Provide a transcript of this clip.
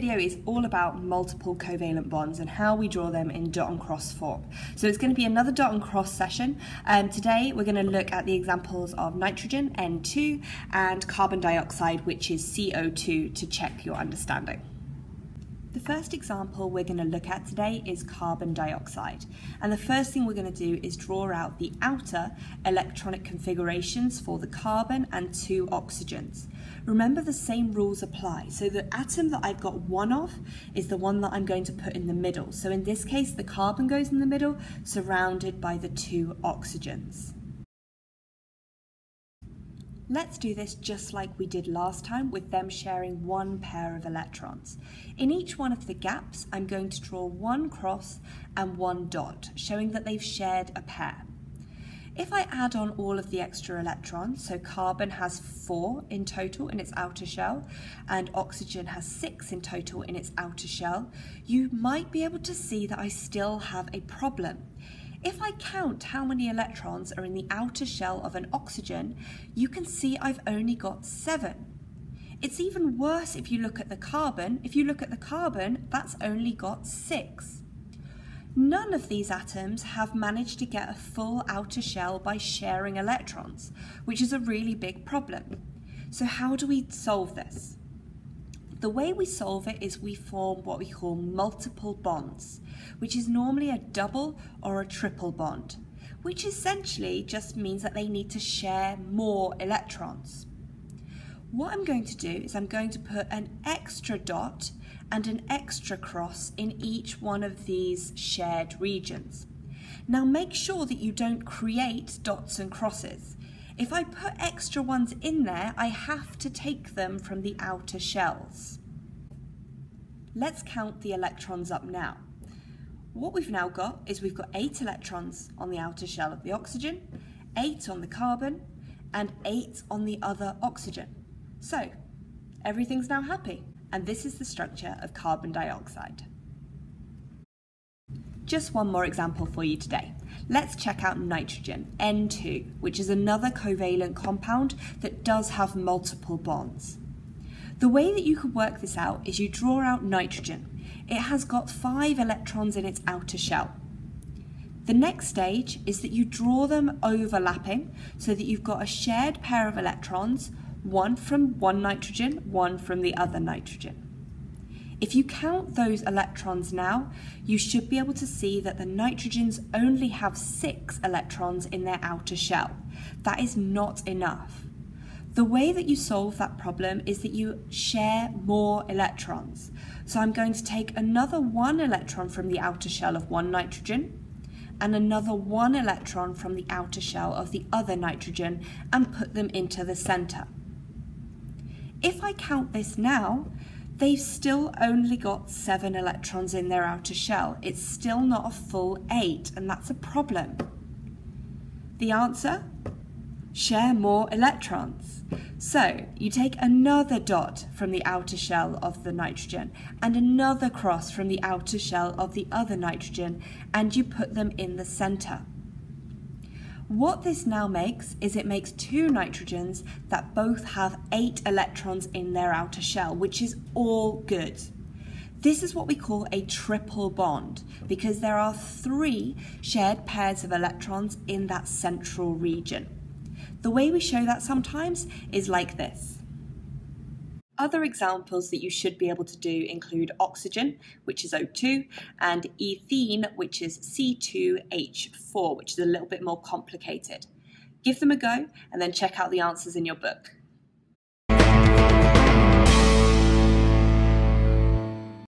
video is all about multiple covalent bonds and how we draw them in dot and cross form. So it's going to be another dot and cross session. Um, today we're going to look at the examples of nitrogen, N2, and carbon dioxide, which is CO2, to check your understanding. The first example we're going to look at today is carbon dioxide. And the first thing we're going to do is draw out the outer electronic configurations for the carbon and two oxygens. Remember the same rules apply. So the atom that I've got one of is the one that I'm going to put in the middle. So in this case, the carbon goes in the middle, surrounded by the two oxygens. Let's do this just like we did last time with them sharing one pair of electrons. In each one of the gaps, I'm going to draw one cross and one dot, showing that they've shared a pair. If I add on all of the extra electrons, so carbon has four in total in its outer shell, and oxygen has six in total in its outer shell, you might be able to see that I still have a problem. If I count how many electrons are in the outer shell of an oxygen, you can see I've only got seven. It's even worse if you look at the carbon. If you look at the carbon, that's only got six. None of these atoms have managed to get a full outer shell by sharing electrons, which is a really big problem. So how do we solve this? The way we solve it is we form what we call multiple bonds, which is normally a double or a triple bond, which essentially just means that they need to share more electrons. What I'm going to do is I'm going to put an extra dot and an extra cross in each one of these shared regions. Now make sure that you don't create dots and crosses. If I put extra ones in there, I have to take them from the outer shells. Let's count the electrons up now. What we've now got is we've got eight electrons on the outer shell of the oxygen, eight on the carbon, and eight on the other oxygen. So, everything's now happy, and this is the structure of carbon dioxide. Just one more example for you today. Let's check out nitrogen, N2, which is another covalent compound that does have multiple bonds. The way that you could work this out is you draw out nitrogen. It has got five electrons in its outer shell. The next stage is that you draw them overlapping so that you've got a shared pair of electrons, one from one nitrogen, one from the other nitrogen. If you count those electrons now, you should be able to see that the nitrogens only have six electrons in their outer shell. That is not enough. The way that you solve that problem is that you share more electrons. So I'm going to take another one electron from the outer shell of one nitrogen and another one electron from the outer shell of the other nitrogen and put them into the center. If I count this now, they've still only got seven electrons in their outer shell. It's still not a full eight, and that's a problem. The answer? Share more electrons. So you take another dot from the outer shell of the nitrogen and another cross from the outer shell of the other nitrogen and you put them in the center. What this now makes is it makes two nitrogens that both have eight electrons in their outer shell, which is all good. This is what we call a triple bond because there are three shared pairs of electrons in that central region. The way we show that sometimes is like this. Other examples that you should be able to do include oxygen, which is O2, and ethene, which is C2H4, which is a little bit more complicated. Give them a go and then check out the answers in your book.